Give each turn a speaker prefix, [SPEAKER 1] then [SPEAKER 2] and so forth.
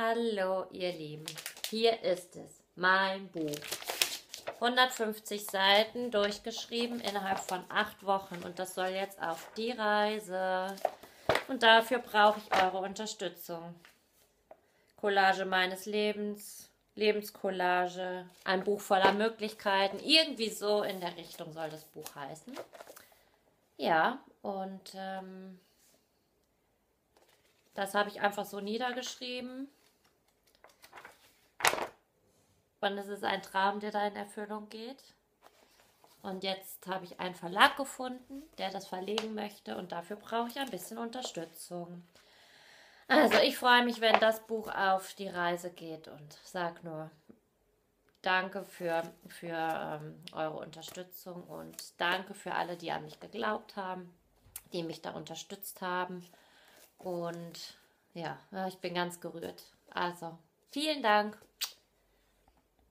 [SPEAKER 1] Hallo, ihr Lieben. Hier ist es, mein Buch. 150 Seiten durchgeschrieben innerhalb von acht Wochen und das soll jetzt auf die Reise. Und dafür brauche ich eure Unterstützung. Collage meines Lebens, Lebenscollage, ein Buch voller Möglichkeiten. Irgendwie so in der Richtung soll das Buch heißen. Ja, und ähm, das habe ich einfach so niedergeschrieben. Und es ist ein Traum, der da in Erfüllung geht. Und jetzt habe ich einen Verlag gefunden, der das verlegen möchte und dafür brauche ich ein bisschen Unterstützung. Also ich freue mich, wenn das Buch auf die Reise geht und sage nur danke für, für ähm, eure Unterstützung und danke für alle, die an mich geglaubt haben, die mich da unterstützt haben. Und ja, ich bin ganz gerührt. Also vielen Dank.